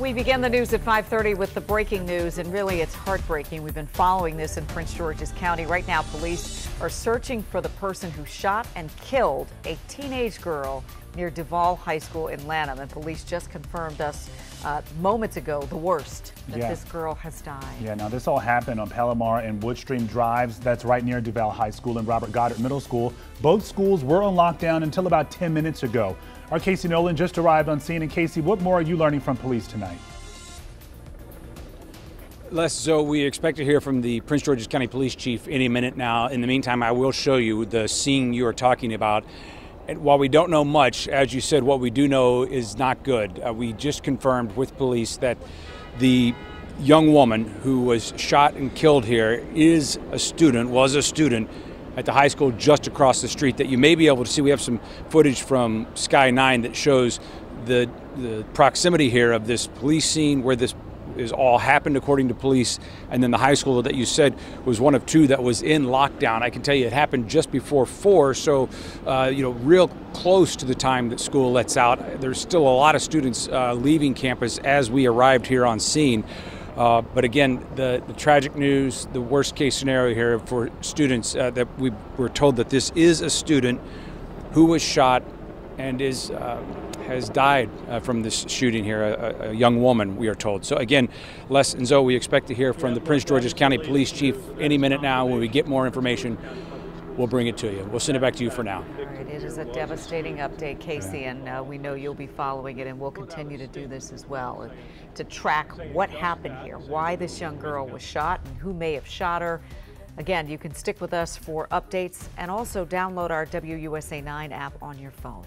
We begin the news at 5:30 with the breaking news, and really it's heartbreaking. We've been following this in Prince George's County. Right now, police are searching for the person who shot and killed a teenage girl near DuVal High School in Lanham. And police just confirmed us uh, moments ago the worst that Yeah. this girl has died. Yeah, now this all happened on Palomar and Woodstream Drives. That's right near DuVal High School and Robert Goddard Middle School. Both schools were on lockdown until about 10 minutes ago. Our Casey Nolan just arrived on scene. And Casey, what more are you learning from police tonight? Les, so we expect to hear from the Prince George's County Police Chief any minute now. In the meantime, I will show you the scene you are talking about. And while we don't know much, as you said, what we do know is not good. Uh, we just confirmed with police that the young woman who was shot and killed here is a student, was a student at the high school just across the street that you may be able to see. We have some footage from Sky 9 that shows the, the proximity here of this police scene where this is all happened according to police and then the high school that you said was one of two that was in lockdown. I can tell you it happened just before four so uh, you know real close to the time that school lets out. There's still a lot of students uh, leaving campus as we arrived here on scene. Uh, but again, the, the tragic news, the worst case scenario here for students uh, that we were told that this is a student who was shot and is uh, has died uh, from this shooting here, a, a young woman, we are told. So again, Les and Zoe, we expect to hear from the Prince George's County Police Chief any minute now. When we get more information, we'll bring it to you. We'll send it back to you for now. All right, it is a devastating update, Casey, and uh, we know you'll be following it, and we'll continue to do this as well to track what happened here, why this young girl was shot, and who may have shot her. Again, you can stick with us for updates and also download our WUSA 9 app on your phone.